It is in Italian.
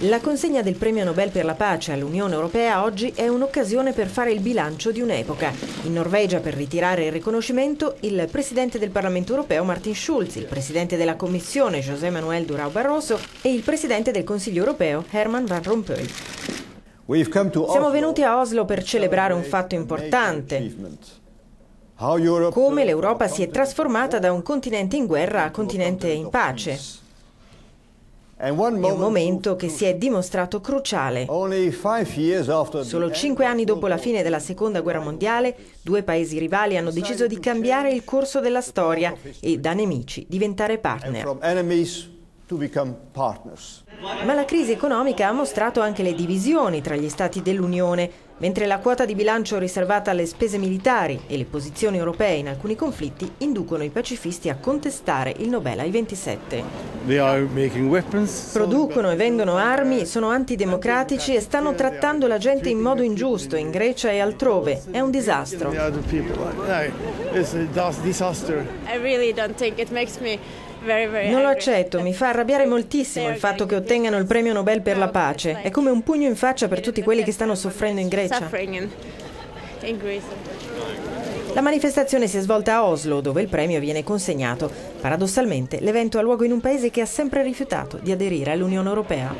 La consegna del premio Nobel per la pace all'Unione Europea oggi è un'occasione per fare il bilancio di un'epoca. In Norvegia, per ritirare il riconoscimento, il presidente del Parlamento europeo Martin Schulz, il presidente della Commissione José Manuel Durao Barroso e il presidente del Consiglio europeo Herman Van Rompuy. Siamo venuti a Oslo per celebrare un fatto importante. Come l'Europa si è trasformata da un continente in guerra a continente in pace. È un momento che si è dimostrato cruciale. Solo cinque anni dopo la fine della Seconda Guerra Mondiale, due paesi rivali hanno deciso di cambiare il corso della storia e da nemici diventare partner. Ma la crisi economica ha mostrato anche le divisioni tra gli Stati dell'Unione, mentre la quota di bilancio riservata alle spese militari e le posizioni europee in alcuni conflitti inducono i pacifisti a contestare il Nobel ai 27. Producono e vendono armi, sono antidemocratici e stanno trattando la gente in modo ingiusto in Grecia e altrove. È un disastro. Non lo accetto, mi fa arrabbiare moltissimo il fatto che ottengano il premio Nobel per la pace. È come un pugno in faccia per tutti quelli che stanno soffrendo in Grecia. La manifestazione si è svolta a Oslo, dove il premio viene consegnato. Paradossalmente, l'evento ha luogo in un paese che ha sempre rifiutato di aderire all'Unione Europea.